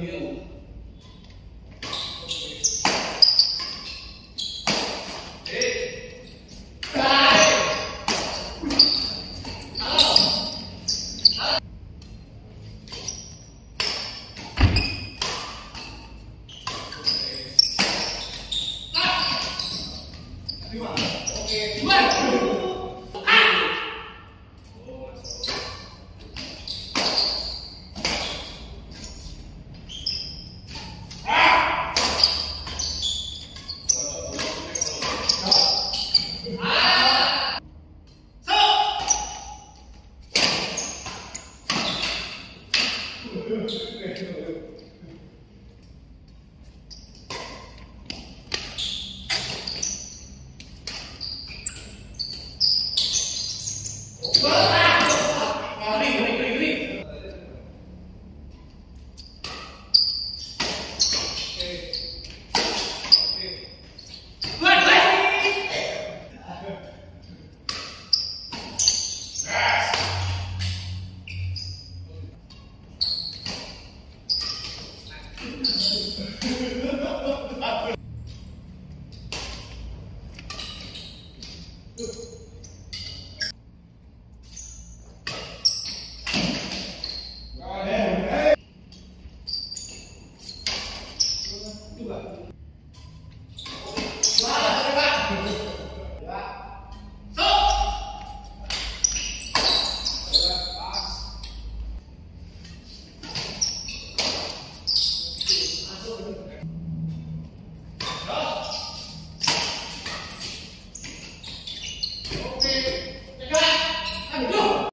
Yeah. 对吧？OK，慢。Good. ciudad.